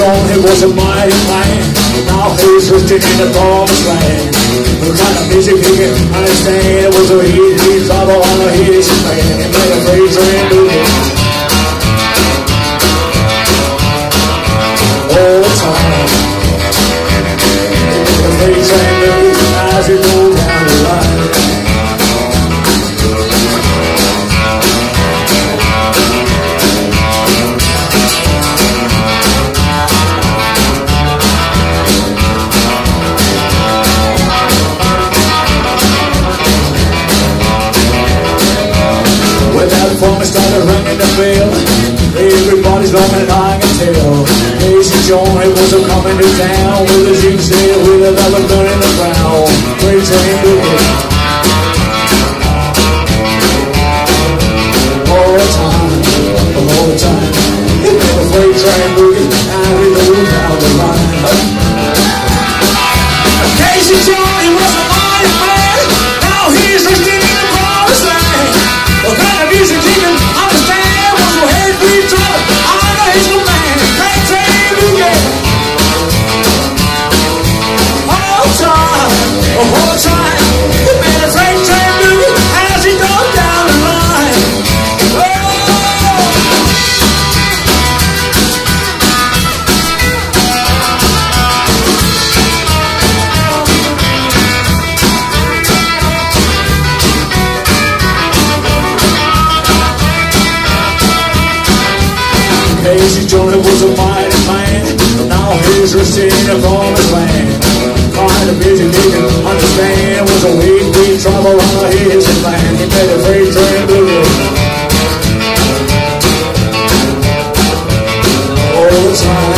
John, he was a mighty man. Now he's listed in the promised land. The kind of music he can understand was a hit. He's trouble on a hit, man. He made a praise and the bell, everybody's loving and I can tell. Casey Jones, he was a coming to town with a zigzag, with another gun in the ground. Freight train boogie. All the time, all the time. He a freight train boogie, and we go down the line. Casey Jones, he was a mighty man. Now he's listed Casey Jones was a mighty man. Now he's resting in the promised land. Of music he can understand was a weak, weak trouble on his land. He made a freight train. All the time,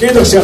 quiero ese